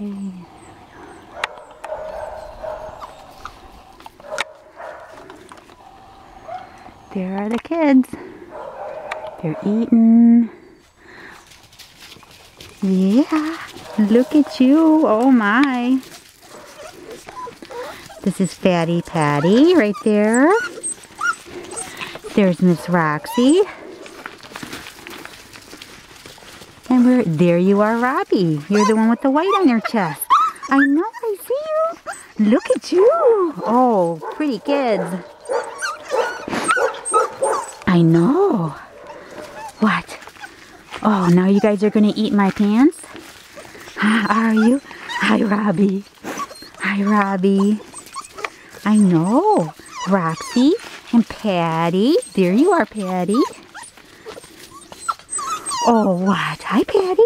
Okay. There are the kids. They're eating. Yeah, look at you. Oh my. This is Fatty Patty right there. There's Miss Roxy. And we're, there you are, Robby. You're the one with the white on your chest. I know, I see you. Look at you. Oh, pretty kids. I know. What? Oh, now you guys are going to eat my pants? Are you? Hi, Robby. Hi, Robby. I know. Roxy and Patty. There you are, Patty. Oh, what? Hi, Patty.